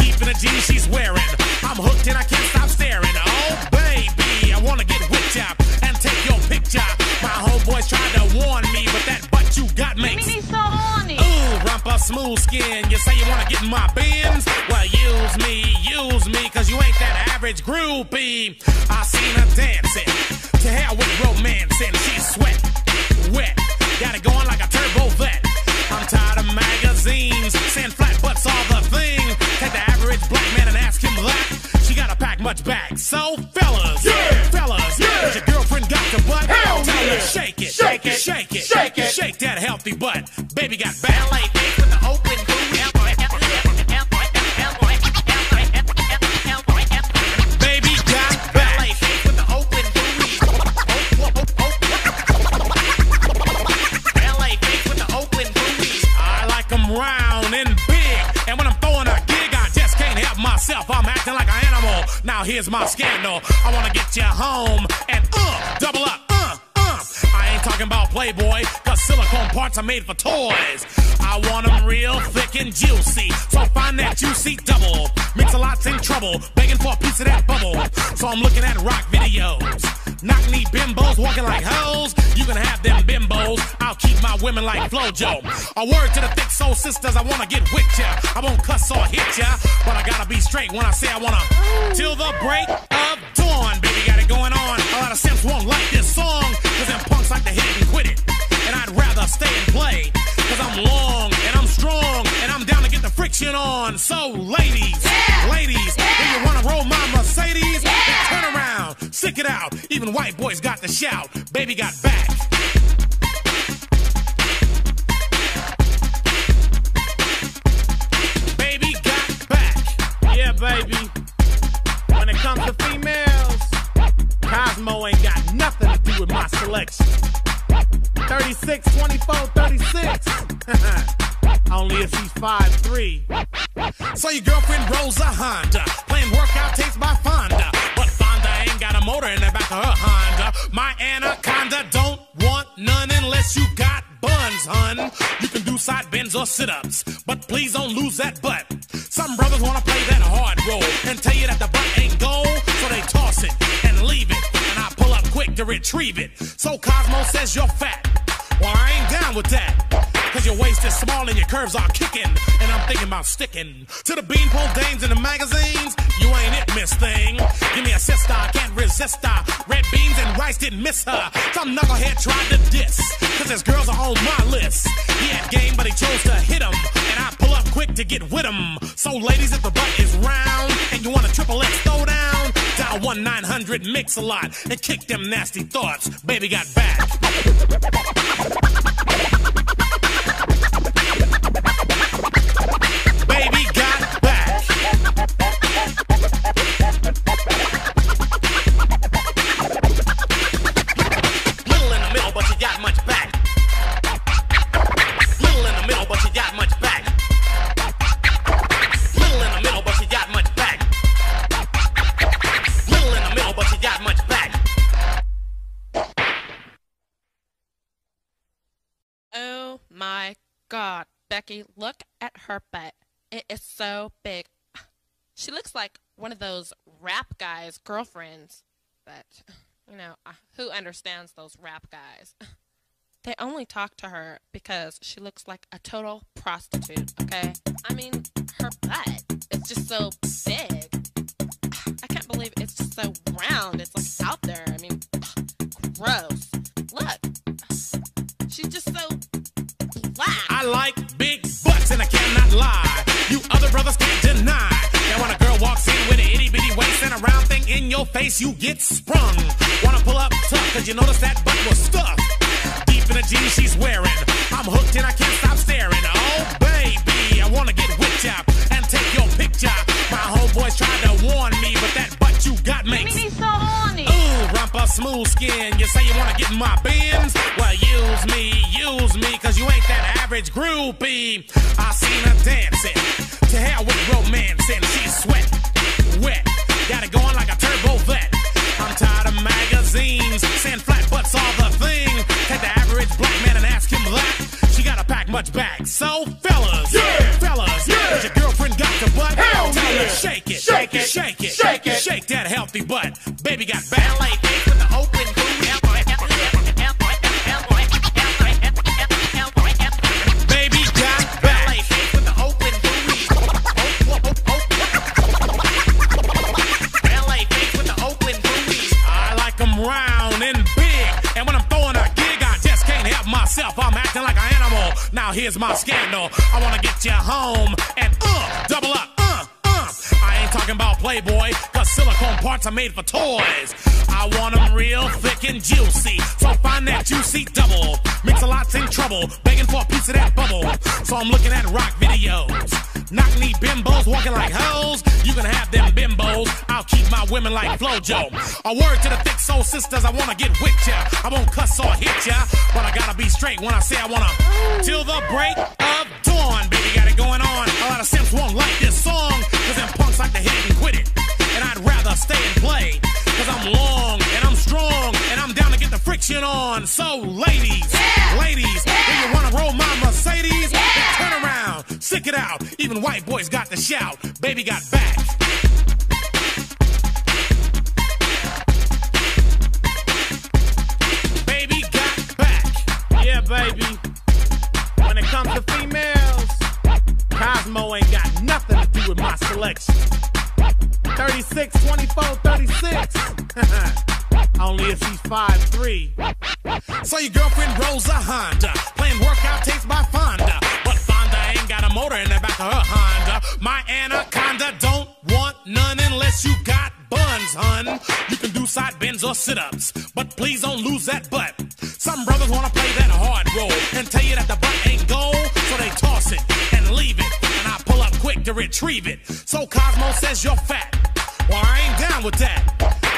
B: Deep in the jeans she's wearing. I'm hooked and I can't stop staring. Oh, baby, I wanna get with ya and take your picture. My homeboys tried to warn me, but that butt you got makes
C: Me so horny.
B: Ooh, rumpa smooth skin. You say you wanna get in my Benz? Well, use me, use me, cause you ain't that average groupie. I seen her dancing. To hell with romancing. She's sweat, wet. Got it going like a turbo vet. I'm tired of magazines saying flat butts all the thing. Take the average black man and ask him that. She gotta pack much back. So, fellas,
C: Yeah.
B: fellas,
C: Yeah.
B: is your girlfriend got your butt?
C: Hell
B: Tell her
C: yeah.
B: shake it,
C: Shake it.
B: shake it,
C: Shake it.
B: shake that healthy butt. Baby got back. Now here's my scandal. I wanna get you home and uh, double up, uh, uh. I ain't talking about Playboy, cause silicone parts are made for toys. I want them real thick and juicy. So find that juicy double. Mix-A-Lot's in trouble, begging for a piece of that bubble. So I'm looking at rock videos. Knock knee bimbos walking like hoes. You can have them bimbos. I'll keep my women like Flo-Jo. A word to the thick soul sisters, I wanna get with ya. I won't cuss or hit ya, but I gotta be straight when I say I wanna. Till the break of dawn, baby, got it going on. A lot of simps won't like this song, cause them punks like to hit it and quit it. And I'd rather stay and play, cause I'm long and I'm strong and I'm down to get the friction on. So, ladies, ladies, if you wanna roll my Mercedes, then turn around, stick it out. Even white boys got the shout. Baby got back.
E: Cosmo ain't got nothing to do with my selection. 36, 24, 36. Only if she's 5'3.
B: So your girlfriend rolls a Honda, playing workout tapes by Fonda. But Fonda ain't got a motor in the back of her Honda. My anaconda don't want none unless you got buns, hun. You can do side bends or sit-ups, but please don't lose that butt. Some brothers wanna play that hard role and tell you that the butt ain't gold, so they toss it and leave it, quick to retrieve it. So Cosmo says you're fat. Well, I ain't down with that. Cause your waist is small and your curves are kicking. And I'm thinking about sticking to the beanpole dames in the magazines. You ain't it, miss thing. Give me a sister, I can't resist her. Red beans and rice didn't miss her. Some knucklehead tried to diss. Cause his girls are on my list. He had game, but he chose to hit 'em. And I pull up quick to get with 'em. So, ladies, if the butt is round and you want a triple X throw down, dial 1 900 Mix-A-Lot and kick them nasty thoughts. Baby got back.
A: Look at her butt. It is so big. She looks like one of those rap guys' girlfriends. But, you know, uh, who understands those rap guys? They only talk to her because she looks like a total prostitute, okay? I mean, her butt is just so big. I can't believe it's just so round. It's like out there. I mean, gross. Look. She's just.
B: I like big butts and I cannot lie. You other brothers can't deny. And when a girl walks in with an itty bitty waist and a round thing in your face, you get sprung. Wanna pull up tough, cause you notice that butt was stuffed. Deep in the jeans she's wearing. I'm hooked and I can't stop staring. Oh, baby, I wanna get with ya and take your picture. My homeboys tried to warn me, but that butt you got makes
D: Me so horny.
B: Ooh, rumpa smooth skin. You say you wanna get in my Benz? Well, use me, use me, cause you ain't that average groupie. I seen her dancing. To hell with romancing. She's sweat, wet. Got it going like a turbo vet. I'm tired of magazines. Saying flat butts all the thing. Take the average black man and ask him that. She gotta pack much back. So, fellas,
C: Yeah.
B: fellas, Tell shake it,
C: Shake it.
B: shake it,
C: Shake it.
B: shake that healthy butt. Baby got back.
F: LA bitch with the open booty.
B: Baby got
F: with the open booty. LA with the open booty.
B: I like them round and big. And when I'm throwing a gig, I just can't help myself. I'm acting like an animal. Now here's my scandal. I wanna get you home and uh, double up, talking about Playboy, cause silicone parts are made for toys. I want them real thick and juicy. So find that juicy double. Mix-A-Lot's in trouble, begging for a piece of that bubble. So I'm looking at rock videos. Knock knee bimbos walking like hoes. You can have them bimbos. I'll keep my women like Flo-Jo. A word to the thick soul sisters, I wanna get with ya. I won't cuss or hit ya, but I gotta be straight when I say I wanna. Till the break of dawn, baby, got it going on. A lot of simps won't like this song, cause them punks like to hit and quit it. And I'd rather stay and play, cause I'm long and I'm strong and I'm down to get the friction on. So, ladies, ladies, do you wanna roll my Mercedes? Then turn around, stick it out. Even white boys got the shout. Baby got back. Baby got back.
E: Yeah, baby. When it comes to females, Cosmo ain't got nothing to do with my selection. 36, 24, 36. Only if she's 5'3.
B: So your girlfriend rolls a Honda, playing workout tapes by Fonda. But Fonda ain't got a motor in the back of her Honda. My anaconda don't want none unless you got buns, hun. You can do side bends or sit-ups, but please don't lose that butt. Some brothers wanna play that hard role and tell you that the butt ain't gold, so they toss it and leave it, and I pull up quick to retrieve it. So Cosmo says you're fat. Well, I ain't down with that.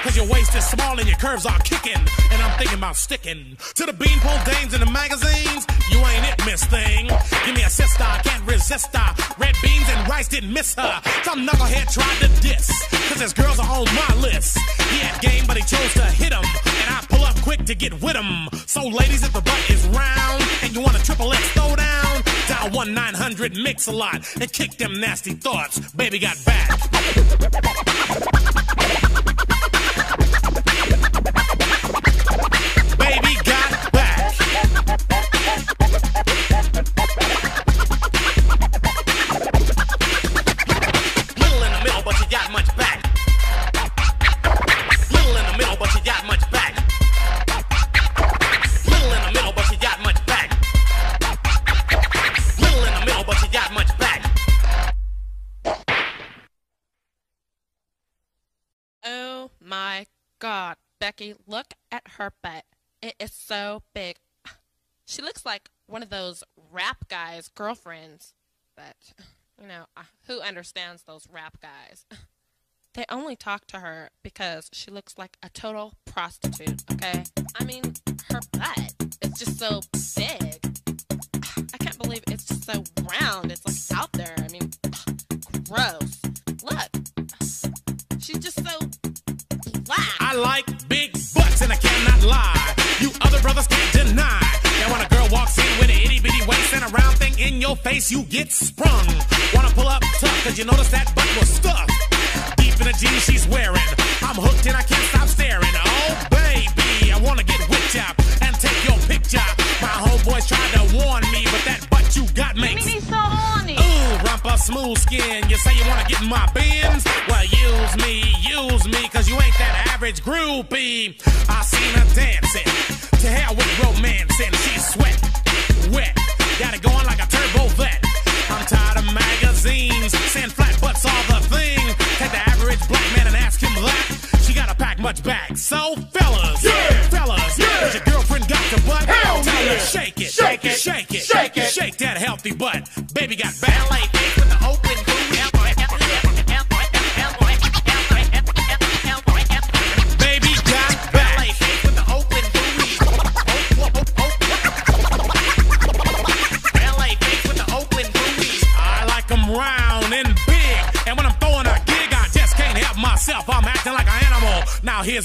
B: Cause your waist is small and your curves are kicking. And I'm thinking about sticking to the beanpole dames in the magazines. You ain't it, miss thing. Give me a sister, I can't resist her. Red beans and rice didn't miss her. Some knucklehead tried to diss. Cause his girls are on my list. He had game, but he chose to hit 'em. And I pull up quick to get with 'em. So, ladies, if the butt is round and you want a triple X throw throwdown, dial 1 900 Mix-A-Lot and kick them nasty thoughts. Baby got back.
A: Becky, look at her butt. It is so big. She looks like one of those rap guys' girlfriends. But, you know, uh, who understands those rap guys? They only talk to her because she looks like a total prostitute, okay? I mean, her butt is just so big. I can't believe it's just so round. It's like out there. I mean, gross. Look. She's just so black.
B: I like big butts and I cannot lie. You other brothers can't deny. That when a girl walks in with an itty bitty waist and a round thing in your face, you get sprung. Wanna pull up tough, cause you notice that butt was stuffed. Deep in the jeans she's wearing. I'm hooked and I can't stop staring. Oh, baby, I wanna get with ya and take your picture. My homeboys tried to warn me, but that butt you got
C: Me
B: smooth skin. You say you wanna get in my Benz? Well, use me, use me, cause you ain't that average groupie. I seen her dancing. To hell with romance, and she's sweat, wet. Got it going like a turbo vet. I'm tired of magazines, saying flat butts all the thing. Take the average black man and ask him that. She gotta pack much back. So, fellas,
D: Yeah.
B: fellas,
D: Yeah.
B: has your girlfriend got the butt?
D: Hell
B: Tell her
D: yeah.
B: shake it,
D: Shake it.
B: shake it,
D: Shake it.
B: shake that healthy butt. Baby got back.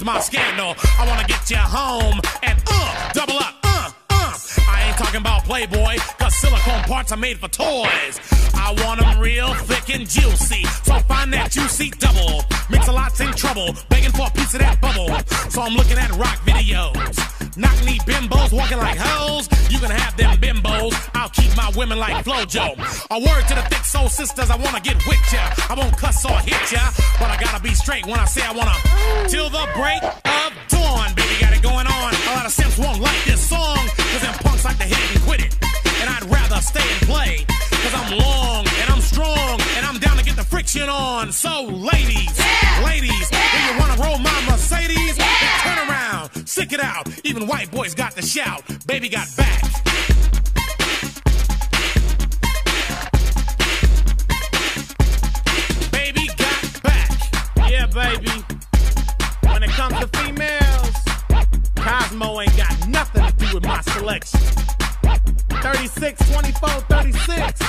B: My scandal. I wanna get you home and uh, double up, uh, uh. I ain't talking about Playboy, cause silicone parts are made for toys. I want 'em real thick and juicy. So find that juicy double. Mix-A-Lot's in trouble, begging for a piece of that bubble. So I'm looking at rock videos. Knock knee bimbos walking like hoes. You can have them bimbos. I'll keep my women like Flo-Jo. A word to the thick soul sisters, I wanna get with ya. I won't cuss or hit ya, but I gotta be straight when I say I wanna. Till the break of dawn, baby, got it going on. A lot of simps won't like this song, cause them punks like to hit and quit it. And I'd rather stay and play, cause I'm long and I'm strong and I'm down to get the friction on. So, ladies, ladies, if you wanna roll my Mercedes, then turn around, stick it out. Even white boys got the shout. Baby got back. Baby got back.
E: Yeah, baby. When it comes to females, Cosmo ain't got nothing to do with my selection. 36, 24, 36.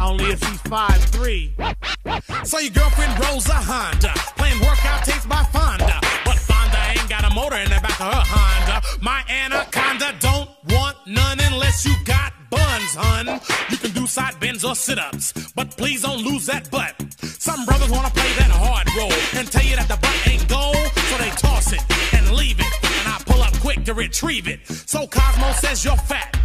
E: Only if she's 5'3.
B: So your girlfriend rolls a Honda, playing workout tapes by. Fonda or sit-ups, but please don't lose that butt. Some brothers wanna play that hard role and tell you that the butt ain't gold, so they toss it and leave it, and I pull up quick to retrieve it. So Cosmo says you're fat.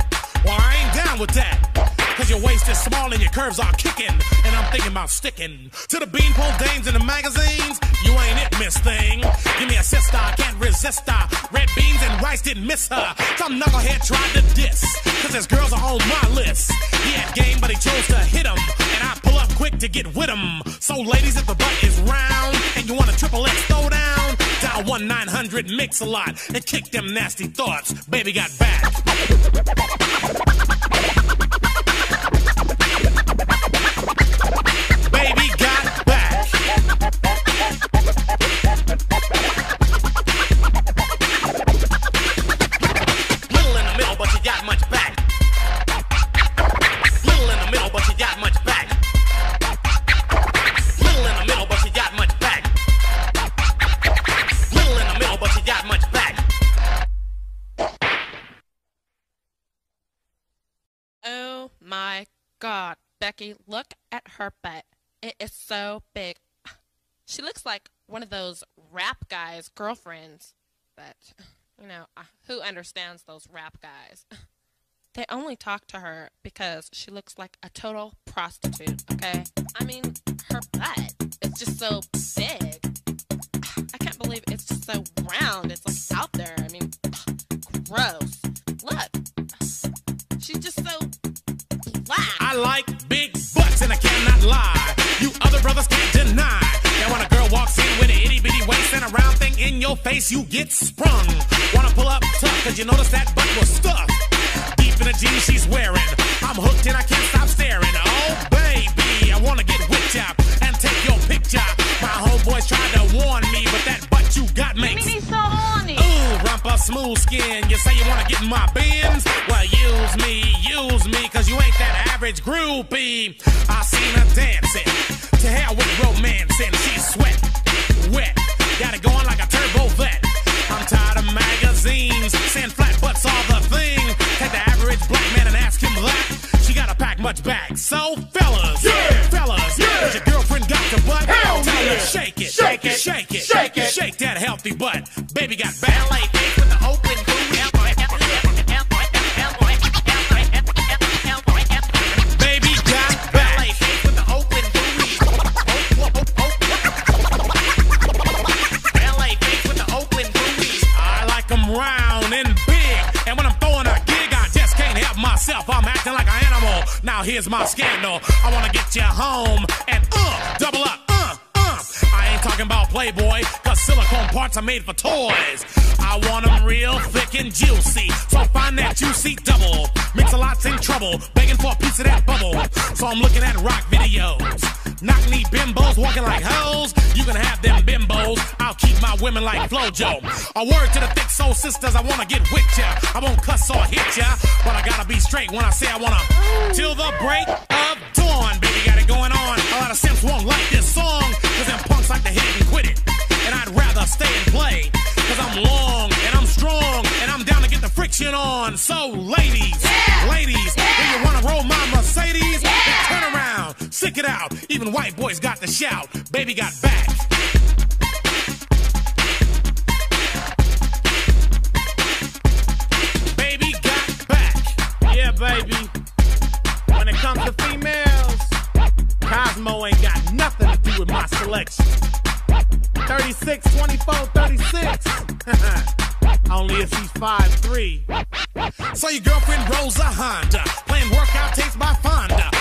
B: Well, I ain't down with that. Cause your waist is small and your curves are kicking. And I'm thinking about sticking to the beanpole dames in the magazines. You ain't it, miss thing. Give me a sister, I can't resist her. Red beans and rice didn't miss her. Some knucklehead tried to diss. Cause his girls are on my list. He had game, but he chose to hit 'em. And I pull up quick to get with 'em. So, ladies, if the butt is round and you want a triple X throwdown, dial 1 900 Mix-A-Lot and kick them nasty thoughts. Baby got back.
A: My god, Becky, look at her butt. It is so big. She looks like one of those rap guys' girlfriends. But, you know, uh, who understands those rap guys? They only talk to her because she looks like a total prostitute, okay? I mean, her butt is just so big. I can't believe it's just so round. It's like out there. I mean, gross.
B: I like big butts and I cannot lie. You other brothers can't deny. That when a girl walks in with an itty bitty waist and a round thing in your face, you get sprung. Wanna pull up tough, cause you notice that butt was stuffed. Deep in the jeans she's wearing. I'm hooked and I can't stop staring. Oh, baby, I wanna get whipped up smooth skin. You say you wanna get in my Benz? Well, use me, use me, cause you ain't that average groupie. I seen her dancing. To hell with romance and She's sweat, wet. Got it going like a turbo vet. I'm tired of magazines saying flat butts all the thing. Take the average black man and ask him that. She gotta pack much back. So, fellas, yeah. fellas, yeah. your girlfriend got the butt?
E: Hell
B: Tell her
E: yeah.
B: shake it,
E: Shake it.
B: shake it,
E: Shake it.
B: shake that healthy butt. Baby got back. Now here's my scandal. I wanna get you home and uh, double up, uh, uh. I ain't talking about Playboy, cause silicone parts are made for toys. I want 'em real thick and juicy. So find that juicy double. Mix-A-Lot's in trouble, begging for a piece of that bubble. So I'm looking at rock videos. Knock knee bimbos walking like hoes. You can have them bimbos. I'll keep my women like Flo-Jo. A word to the thick soul sisters, I wanna get with ya. I won't cuss or hit ya, but I gotta be straight when I say I wanna. Till the break of dawn, baby, got it going on. A lot of simps won't like this song, cause them punks like to hit it and quit it. And I'd rather stay and play, cause I'm long and I'm strong, and I'm down to get the friction on. So, ladies, ladies, if you wanna roll my Mercedes, stick it out. Even white boys got the shout. Baby got back. Baby got back.
E: Yeah, baby. When it comes to females, Cosmo ain't got nothing to do with my selection. 36, 24, 36. Only if she's 5'3.
B: So your girlfriend rolls a Honda, playing workout tapes by Fonda.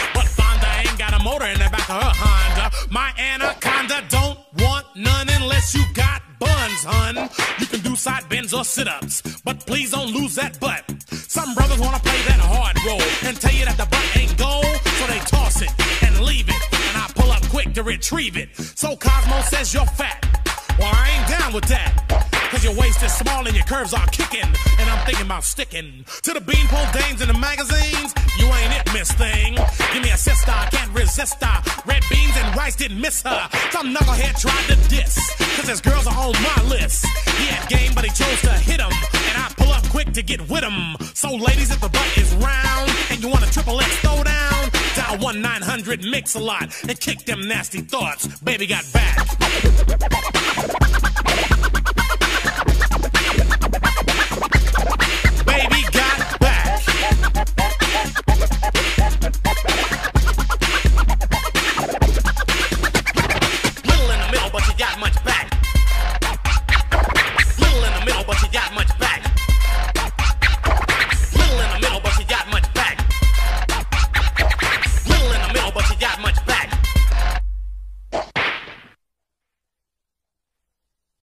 B: Motor in the back of her Honda. My anaconda don't want none unless you got buns, hun. You can do side bends or sit ups, but please don't lose that butt. Some brothers wanna play that hard role and tell you that the butt ain't gold, so they toss it and leave it. And I pull up quick to retrieve it. So Cosmo says you're fat. Well, I ain't down with that. Cause your waist is small and your curves are kicking. And I'm thinking about sticking to the beanpole dames in the magazines. You ain't it, miss thing. Give me a sister, I can't resist her. Red beans and rice didn't miss her. Some knucklehead tried to diss. Cause his girls are on my list. He had game, but he chose to hit him. And I pull up quick to get with him. So, ladies, if the butt is round and you want a triple X throw down, dial 1 900 Mix-A-Lot and kick them nasty thoughts. Baby got back.